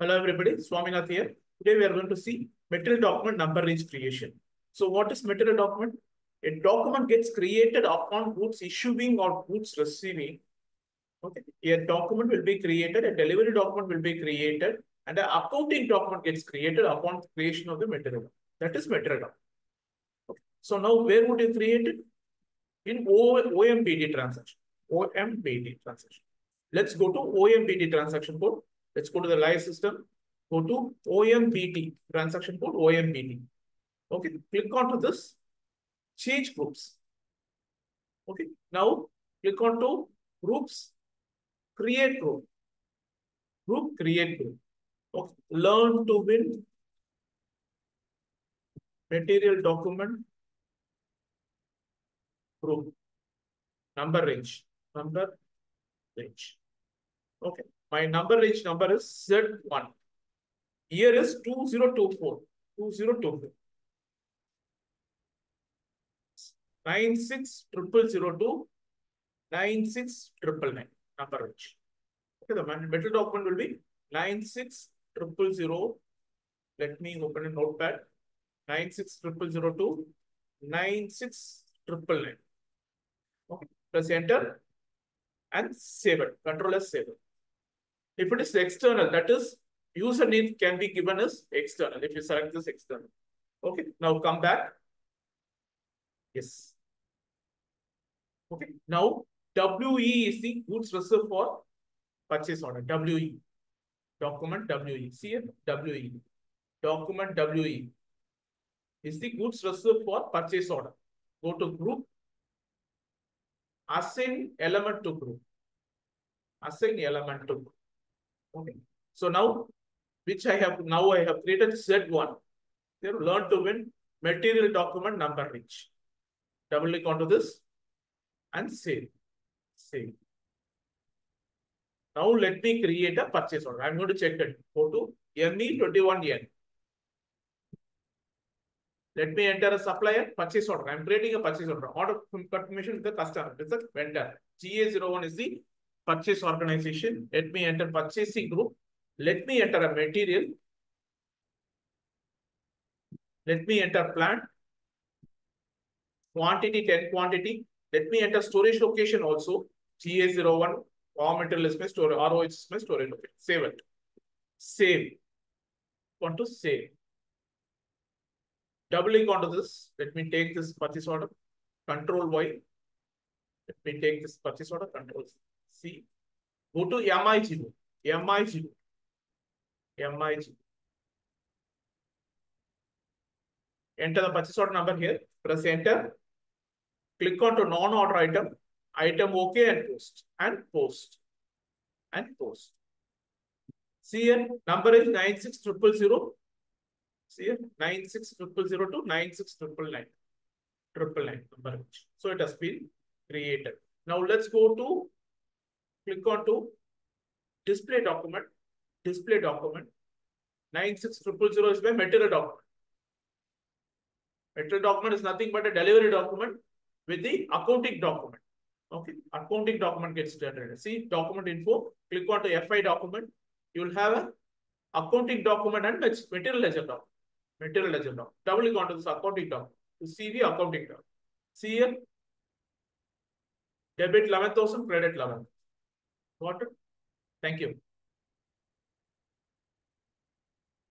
Hello everybody, Swaminath here. Today we are going to see material document number range creation. So what is material document? A document gets created upon goods issuing or goods receiving. Okay, a document will be created, a delivery document will be created, and an accounting document gets created upon creation of the material. That is material document. Okay. So now where would you create it? In o OMBT transaction. OMBT transaction. Let's go to OMBT transaction code. Let's go to the live system. Go to OMBT transaction code OMBT. Okay, click onto this. Change groups. Okay, now click onto groups. Create group. Group create group. Okay. Learn to win. Material document. Group. Number range. Number range. Okay. My number range number is Z1. Year is 2024. 2024. 96002 96099 number range. Okay, the metal document will be 96000. Let me open a notepad. 96002 96099. Okay, press enter and save it. Control S save it. If it is external, that is user name can be given as external. If you select this external. Okay, now come back. Yes. Okay, now WE is the goods reserved for purchase order. WE. Document WE. See it? WE. Document WE is the goods reserved for purchase order. Go to group. Assign element to group. Assign element to group. Okay. So now, which I have now I have created Z1. They learned to win material document number reach. Double click onto this and save. Save. Now let me create a purchase order. I'm going to check it. Go to ME21N. Let me enter a supplier purchase order. I'm creating a purchase order. Order confirmation with the customer. It's a vendor. GA01 is the purchase organization. Let me enter purchasing group. Let me enter a material. Let me enter plant. Quantity 10 quantity. Let me enter storage location also. GA01 raw material is my storage. ROH is my storage location. Save it. Save. Want to save. Double click onto this. Let me take this purchase order. Control Y. Let me take this purchase order. Control. Go to MIGO. MIGO. MIGO. Enter the purchase order number here. Press enter. Click on to non-order item. Item OK and post. And post. And post. See here. Number is 96000. See here. 96000 to 96999. Triple nine number. So it has been created. Now let's go to click on to display document. Display document. 96000 is my material document. Material document is nothing but a delivery document with the accounting document. Okay, accounting document gets generated. See document info, click on to FI document. You will have a accounting document and material ledger document. Material ledger document. Double click onto this accounting document to see the accounting document. See here, debit 11,000, credit 11. It? Thank you.